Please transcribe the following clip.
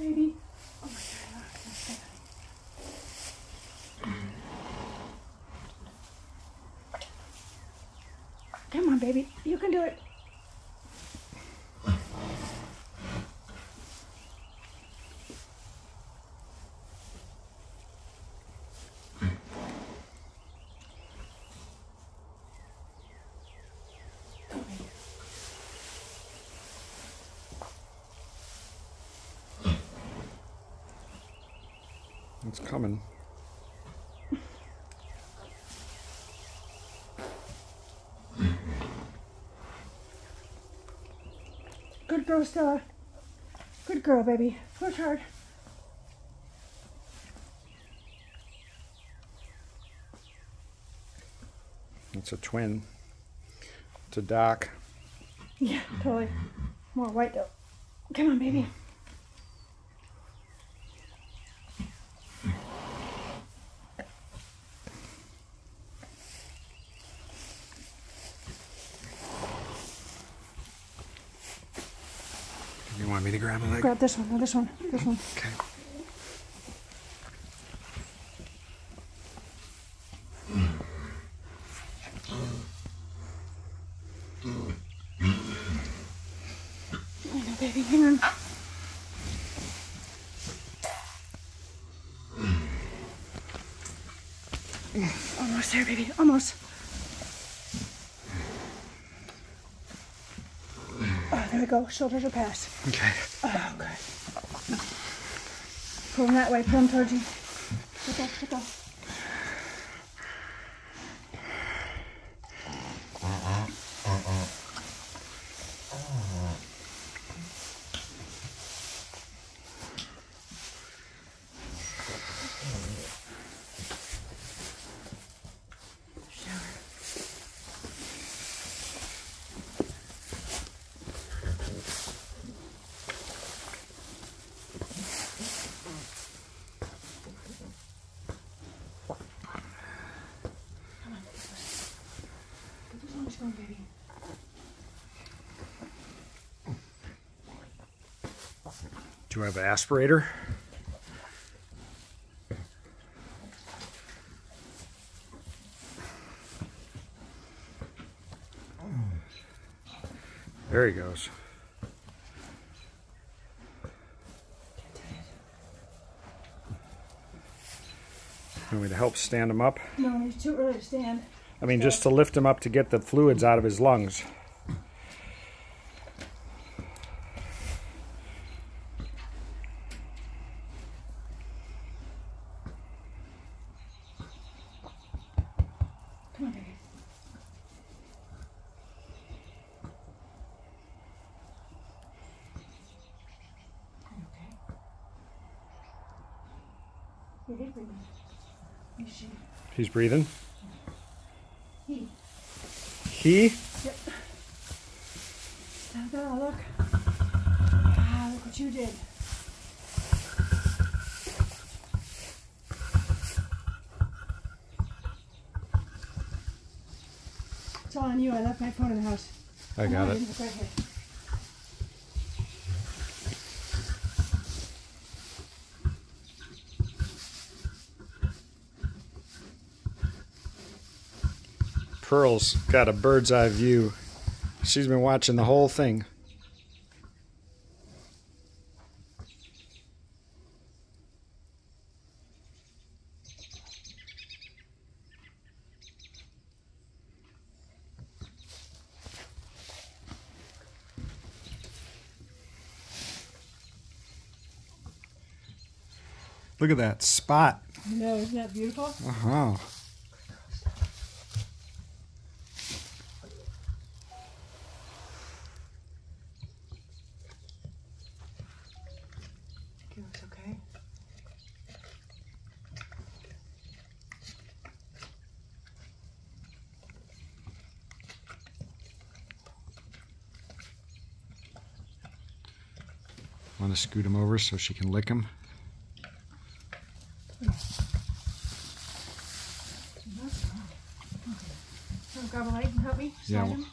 baby. Oh my god, look, that's good. Come on, baby. You can do it. Go, baby. It's coming. Good girl, Stella. Good girl, baby. Push hard. It's a twin. It's a dock. Yeah, totally. More white though. Come on, baby. You want me to grab a leg? Grab this one. This one. This one. Okay. Know, baby. Hang on. Almost there, baby. Almost. Oh, there we go. Shoulders are past. Okay. Oh, good. Pull them that way. Pull them towards you. Let go. Let go. Do I have an aspirator? There he goes. Want me to help stand him up? No, he's too early to stand. I mean, just to lift him up to get the fluids out of his lungs. Come on, baby. Are you okay? Yeah, he's breathing. You should. He's breathing. He. He? Yep. Go, look. Ah, look what you did. It's all on you. I left my phone in the house. I got on, it. right Pearl's got a bird's eye view. She's been watching the whole thing. Look at that spot. No, isn't that beautiful? Uh huh. Want to scoot him over so she can lick him? Grab a leg and help me. Yeah.